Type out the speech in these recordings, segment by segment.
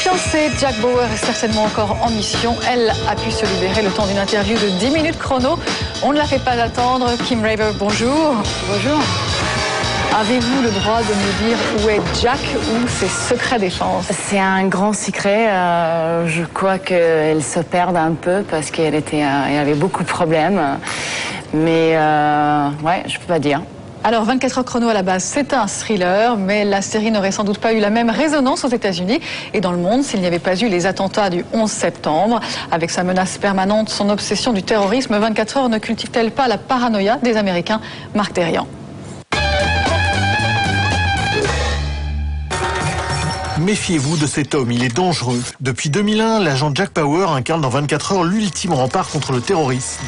fiancée Jack Bauer est certainement encore en mission. Elle a pu se libérer le temps d'une interview de 10 minutes chrono. On ne la fait pas attendre. Kim Raver, bonjour. Bonjour. Avez-vous le droit de nous dire où est Jack ou ses secrets défense? C'est un grand secret. Euh, je crois qu'elle se perd un peu parce qu'elle était, euh, elle avait beaucoup de problèmes. Mais euh, ouais, je peux pas dire. Alors 24 heures chrono à la base, c'est un thriller, mais la série n'aurait sans doute pas eu la même résonance aux États-Unis et dans le monde s'il n'y avait pas eu les attentats du 11 septembre. Avec sa menace permanente, son obsession du terrorisme, 24 heures ne cultive-t-elle pas la paranoïa des Américains? Marc Terrian. Méfiez-vous de cet homme, il est dangereux. Depuis 2001, l'agent Jack Power incarne dans 24 heures l'ultime rempart contre le terrorisme.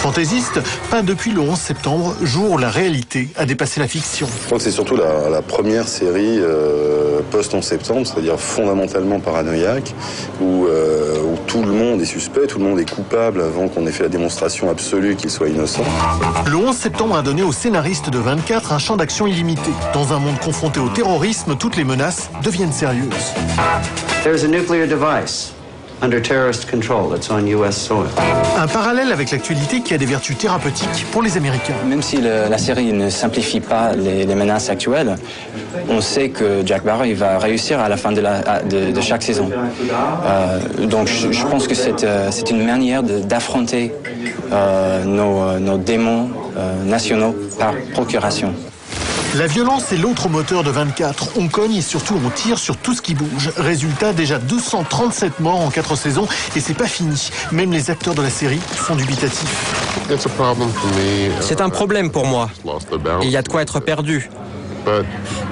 Fantaisiste, pas depuis le 11 septembre, jour où la réalité a dépassé la fiction. Je crois que c'est surtout la, première série euh, post-11 septembre, c'est-à-dire fondamentalement paranoïaque, où, euh, où, tout le monde est suspect, tout le monde est coupable avant qu'on ait fait la démonstration absolue qu'il soit innocent. Le 11 septembre a donné aux scénaristes de 24 un champ d'action illimité. Dans un monde confronté au terrorisme, toutes les menaces deviennent sérieuses. There's a nuclear device under terrorist control that's on US soil. Un parallèle avec l'actualité qui a des vertus thérapeutiques pour les Américains. Même si le, la série ne simplifie pas les, les, menaces actuelles, on sait que Jack Bauer il va réussir à la fin de, la, de, de chaque saison. Euh, donc je, je, pense que c'est euh, une manière d'affronter euh, nos, nos, démons euh, nationaux par procuration. La violence est l'autre moteur de 24. On cogne et surtout on tire sur tout ce qui bouge. Résultat, déjà 237 morts en 4 saisons et c'est pas fini. Même les acteurs de la série sont dubitatifs. C'est un problème pour moi. Il y a de quoi être perdu.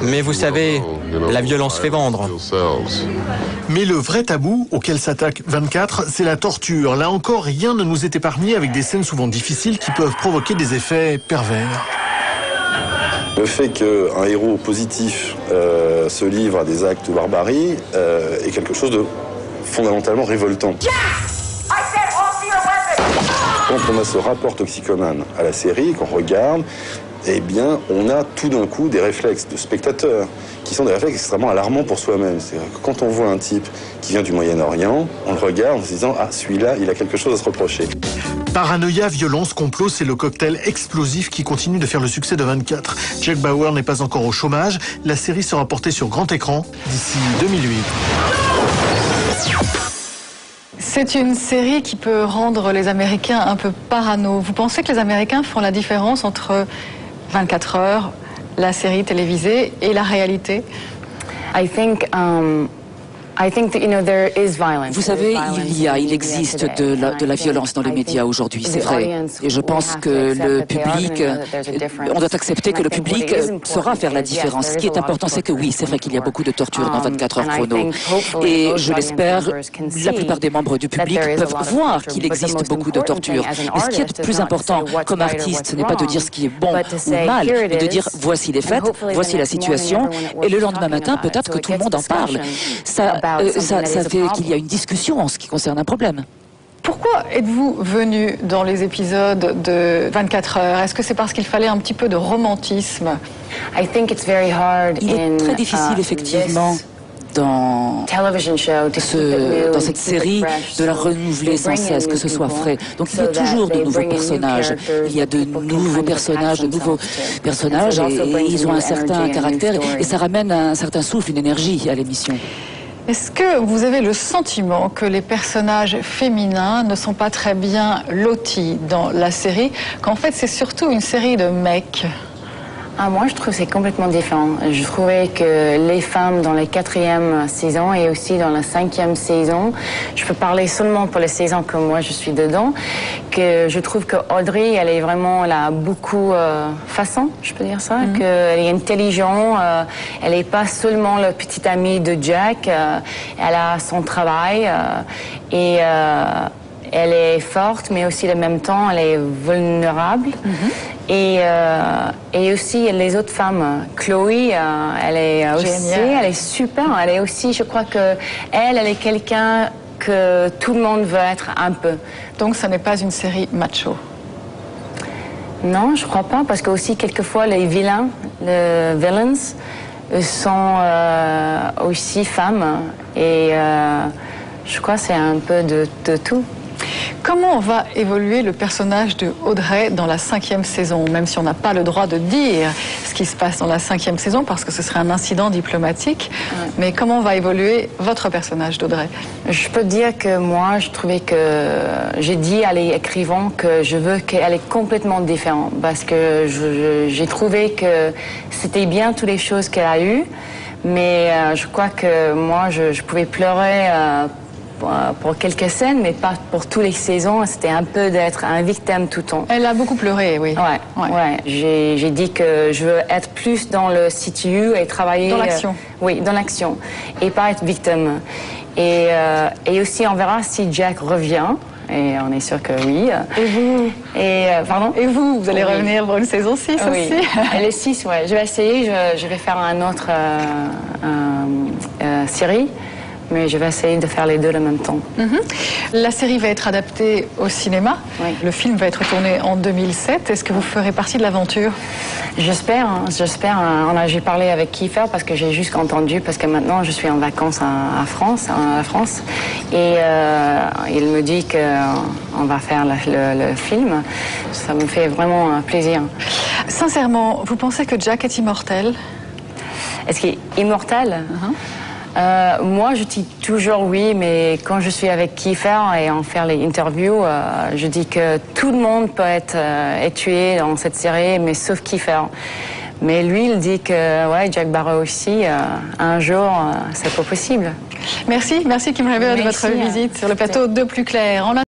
Mais vous savez, la violence fait vendre. Mais le vrai tabou auquel s'attaque 24, c'est la torture. Là encore, rien ne nous est épargné avec des scènes souvent difficiles qui peuvent provoquer des effets pervers. Le fait qu'un héros positif euh, se livre à des actes de barbarie euh, est quelque chose de fondamentalement révoltant. Quand on a ce rapport toxicomane à la série, qu'on regarde, eh bien, on a tout d'un coup des réflexes de spectateurs qui sont des réflexes extrêmement alarmants pour soi-même. C'est-à-dire que quand on voit un type qui vient du Moyen-Orient, on le regarde en se disant Ah, celui-là, il a quelque chose à se reprocher. Paranoïa, violence, complot, c'est le cocktail explosif qui continue de faire le succès de 24. Jack Bauer n'est pas encore au chômage. La série sera portée sur grand écran d'ici 2008. C'est une série qui peut rendre les Américains un peu parano. Vous pensez que les Américains font la différence entre 24 heures, la série télévisée et la réalité? I think, um... Vous savez, il y a, il existe de la, de la violence dans les médias aujourd'hui, c'est vrai. Et je pense que le public, on doit accepter que le public saura faire la différence. Ce qui est important, c'est que oui, c'est vrai qu'il y a beaucoup de torture dans 24 heures chrono. Et je l'espère, la plupart des membres du public peuvent voir qu'il existe beaucoup de torture. Mais ce qui est plus important comme artiste, ce n'est pas de dire ce qui est bon ou mal, mais de dire voici les faits, voici la situation, et le lendemain matin, peut-être que tout le monde en parle. Ça, euh, ça, ça fait qu'il y a une discussion en ce qui concerne un problème. Pourquoi êtes-vous venu dans les épisodes de 24 heures? Est-ce que c'est parce qu'il fallait un petit peu de romantisme? I think it's very hard Il est très difficile, effectivement, dans, ce, dans cette série de la renouveler sans cesse, que ce soit frais. Donc il y a toujours de nouveaux personnages. Il y a de nouveaux personnages, de nouveaux personnages, et, et ils ont un certain caractère, et ça ramène un certain souffle, une énergie à l'émission. Est-ce que vous avez le sentiment que les personnages féminins ne sont pas très bien lotis dans la série, qu'en fait c'est surtout une série de mecs ah, moi, je trouve que c'est complètement différent. Je trouvais que les femmes dans la quatrième saison et aussi dans la cinquième saison, je peux parler seulement pour les saisons que moi je suis dedans, que je trouve que Audrey, elle est vraiment, a beaucoup euh, façon, je peux dire ça, Mhm. qu'elle est intelligente, euh, elle n'est pas seulement le petit ami de Jack, euh, elle a son travail euh, et euh, elle est forte, mais aussi en même temps, elle est vulnérable. Et, euh, et aussi les autres femmes, Chloé, euh, elle est aussi, Génial. elle est super. Elle est aussi, je crois que elle, elle est quelqu'un que tout le monde veut être un peu. Donc ce n'est pas une série macho. Non, je crois pas, parce que aussi quelquefois les vilains, les villains, sont aussi femmes et je crois que c'est un peu de, de tout. Comment va évoluer le personnage de Audrey dans la cinquième saison, même si on n'a pas le droit de dire ce qui se passe dans la cinquième saison, parce que ce serait un incident diplomatique. Mais comment va évoluer votre personnage d'Audrey? Je peux dire que moi, je trouvais que j'ai dit à l'écrivain que je veux qu'elle est complètement différente, parce que j'ai trouvé que c'était bien toutes les choses qu'elle a eues, mais euh, je crois que moi, je, pouvais pleurer. Euh, euh, pour quelques scènes, mais pas pour toutes les saisons. C'était un peu d'être un victime tout le temps. Elle a beaucoup pleuré, oui. Ouais, ouais. J'ai dit que je veux être plus dans le CTU et travailler. Dans l'action. Euh, oui, dans l'action. Et pas être victime. Et, euh, et aussi, on verra si Jack revient. Et on est sûr que oui. Et vous Et pardon? Et vous Vous allez revenir pour une saison 6 oui. aussi? Elle est 6, ouais. Je vais essayer. Je, je vais faire un autre série mais je vais essayer de faire les deux en même temps. Mhm. La série va être adaptée au cinéma. Le film va être tourné en 2007. Est-ce que vous ferez partie de l'aventure? J'espère, hein, j'espère. Hein. J'ai parlé avec Kiefer parce que j'ai juste entendu, parce que maintenant je suis en vacances à, France, à France, et euh, il me dit qu'on va faire le, film. Ça me fait vraiment plaisir. Sincèrement, vous pensez que Jack est immortel? Est-ce qu'il est immortel? Uh-huh. Euh, moi, je dis toujours oui, mais quand je suis avec Kiefer et en faire les interviews, euh, je dis que tout le monde peut être, euh, tué dans cette série, mais sauf Kiefer. Mais lui, il dit que ouais, Jack Barrow aussi, un jour, c'est pas possible. Merci, merci Kim Raver de votre visite sur le plateau de Plus Clair.